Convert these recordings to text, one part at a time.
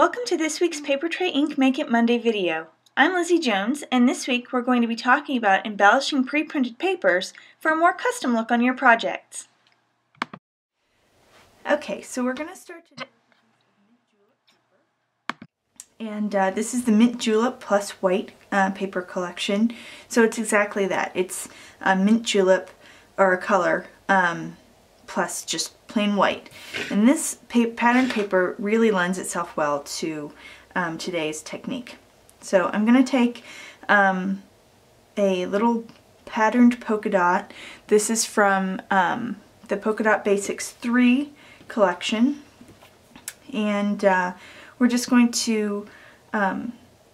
Welcome to this week's Papertrey Ink Make It Monday video. I'm Lizzie Jones, and this week we're going to be talking about embellishing pre-printed papers for a more custom look on your projects. Okay, so we're going to start today. And uh, this is the Mint Julep plus white uh, paper collection. So it's exactly that. It's a mint julep or a color um, plus just plain white. And this pa pattern paper really lends itself well to um, today's technique. So I'm going to take um, a little patterned polka dot. This is from um, the Polka Dot Basics 3 collection. And uh, we're just going to um,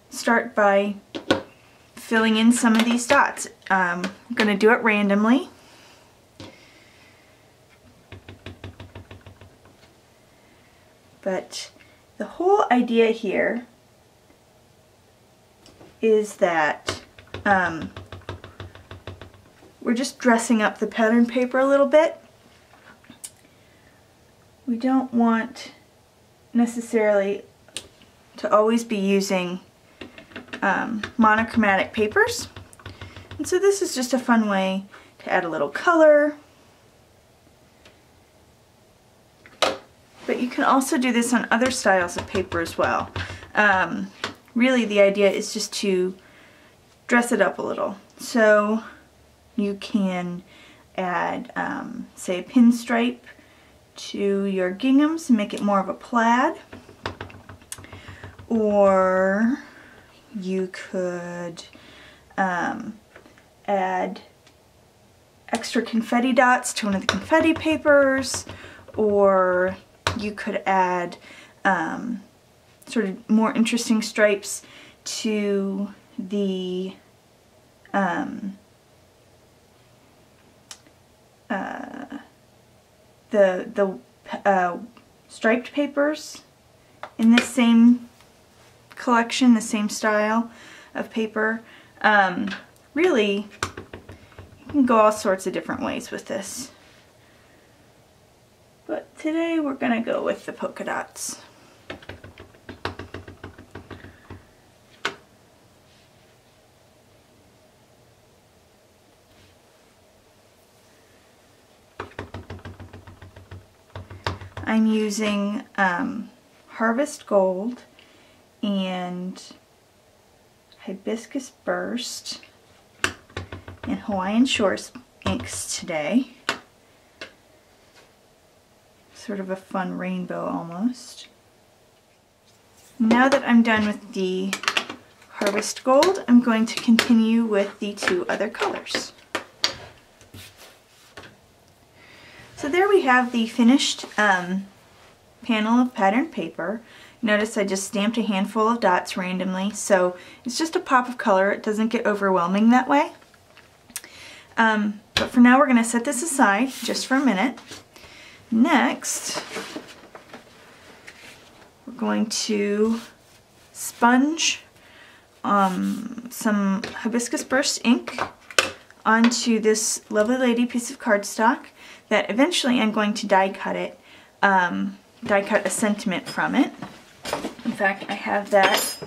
start by filling in some of these dots. Um, I'm going to do it randomly. But the whole idea here is that um, we're just dressing up the pattern paper a little bit. We don't want necessarily to always be using um, monochromatic papers. And so this is just a fun way to add a little color. But you can also do this on other styles of paper as well. Um, really the idea is just to dress it up a little. So you can add, um, say, a pinstripe to your ginghams and make it more of a plaid. Or you could um, add extra confetti dots to one of the confetti papers or you could add um, sort of more interesting stripes to the um, uh, the the uh, striped papers in this same collection, the same style of paper. Um, really, you can go all sorts of different ways with this. Today we're going to go with the polka dots. I'm using um, Harvest Gold and Hibiscus Burst and Hawaiian Shores inks today. Sort of a fun rainbow almost. Now that I'm done with the Harvest Gold, I'm going to continue with the two other colors. So there we have the finished um, panel of patterned paper. Notice I just stamped a handful of dots randomly, so it's just a pop of color. It doesn't get overwhelming that way. Um, but for now, we're going to set this aside just for a minute. Next, we're going to sponge um, some Hibiscus Burst ink onto this lovely lady piece of cardstock that eventually I'm going to die cut it, um, die cut a sentiment from it. In fact, I have that,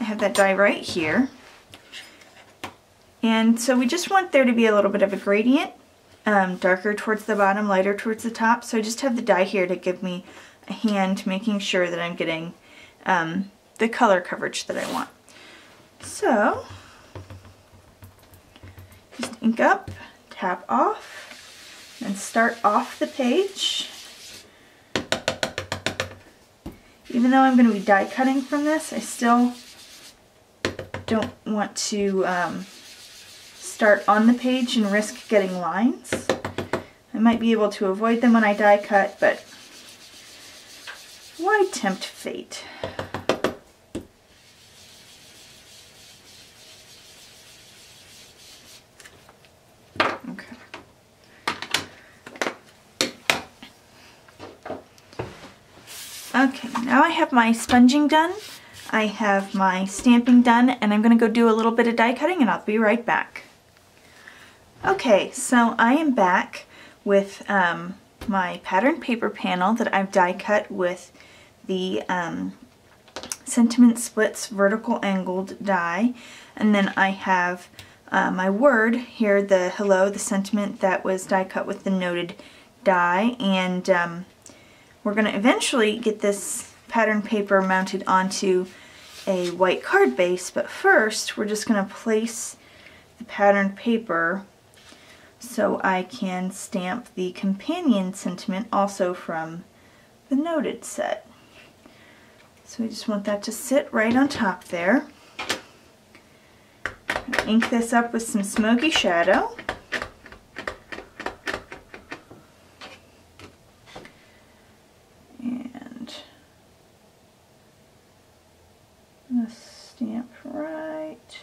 I have that die right here. And so we just want there to be a little bit of a gradient, um, darker towards the bottom, lighter towards the top. So I just have the die here to give me a hand making sure that I'm getting um, the color coverage that I want. So, just ink up, tap off, and start off the page. Even though I'm going to be die cutting from this, I still don't want to um, start on the page and risk getting lines. I might be able to avoid them when I die cut, but why tempt fate? Okay, now I have my sponging done. I have my stamping done and I'm going to go do a little bit of die cutting and I'll be right back. Okay, so I am back with um, my pattern paper panel that I've die cut with the um, Sentiment Splits vertical angled die. And then I have uh, my word here, the hello, the sentiment that was die cut with the noted die. And um, we're going to eventually get this pattern paper mounted onto a white card base. But first, we're just going to place the pattern paper so I can stamp the companion sentiment also from the noted set. So we just want that to sit right on top there. Ink this up with some smoky shadow. And a stamp right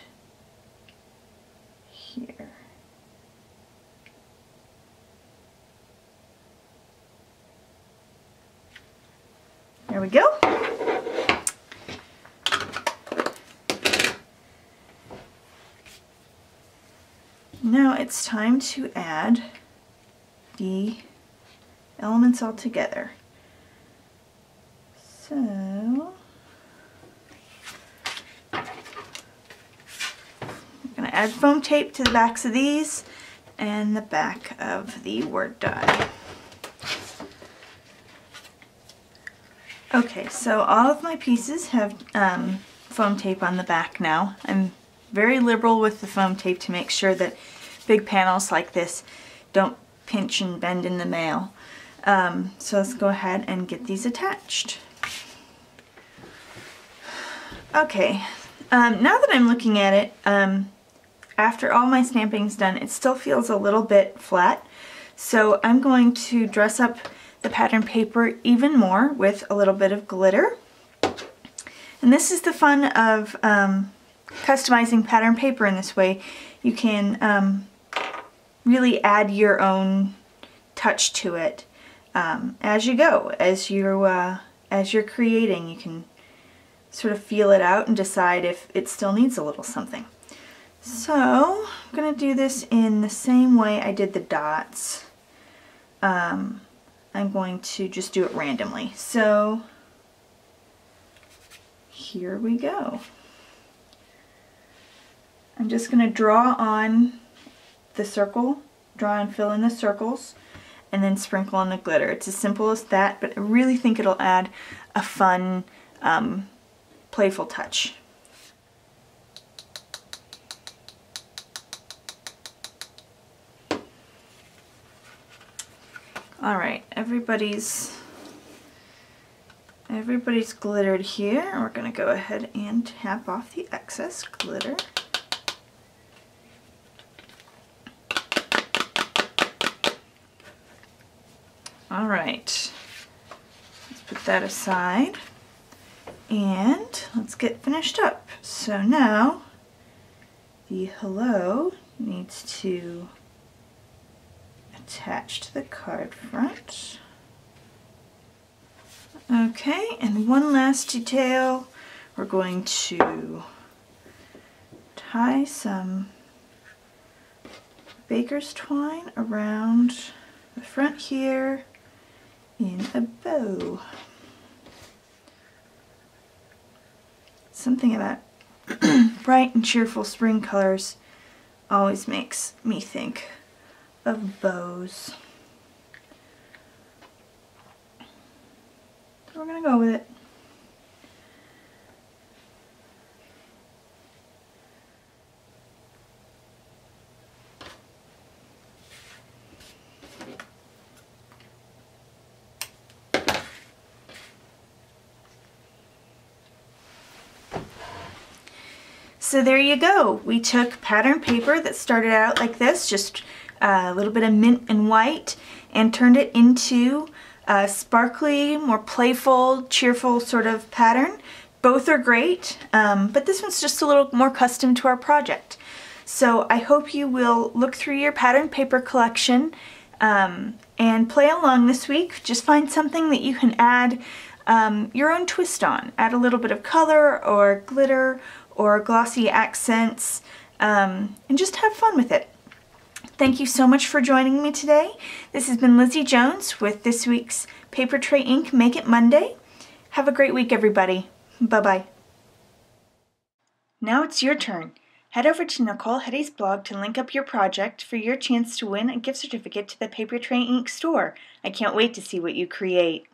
here. There we go. Now it's time to add the elements all together. So, I'm going to add foam tape to the backs of these and the back of the word die. Okay, so all of my pieces have um, foam tape on the back now. I'm very liberal with the foam tape to make sure that big panels like this don't pinch and bend in the mail. Um, so let's go ahead and get these attached. Okay, um, now that I'm looking at it, um, after all my stamping's done, it still feels a little bit flat. So I'm going to dress up the pattern paper even more with a little bit of glitter. And this is the fun of um, customizing pattern paper in this way. You can um, really add your own touch to it um, as you go, as you uh, as you're creating. You can sort of feel it out and decide if it still needs a little something. So I'm going to do this in the same way I did the dots. Um, I'm going to just do it randomly. So here we go. I'm just going to draw on the circle, draw and fill in the circles, and then sprinkle on the glitter. It's as simple as that, but I really think it'll add a fun, um, playful touch. All right, everybody's everybody's glittered here. We're gonna go ahead and tap off the excess glitter. All right, let's put that aside and let's get finished up. So now the hello needs to attach to the card front. Okay, and one last detail. We're going to tie some baker's twine around the front here in a bow. Something about bright and cheerful spring colors always makes me think of bows. So we're going to go with it. So there you go. We took pattern paper that started out like this, just a little bit of mint and white and turned it into a sparkly, more playful, cheerful sort of pattern. Both are great, um, but this one's just a little more custom to our project. So I hope you will look through your pattern paper collection um, and play along this week. Just find something that you can add um, your own twist on. Add a little bit of color or glitter or glossy accents um, and just have fun with it. Thank you so much for joining me today. This has been Lizzie Jones with this week's Papertrey Ink Make It Monday. Have a great week, everybody. Bye-bye. Now it's your turn. Head over to Nicole Heady's blog to link up your project for your chance to win a gift certificate to the Papertrey Ink store. I can't wait to see what you create.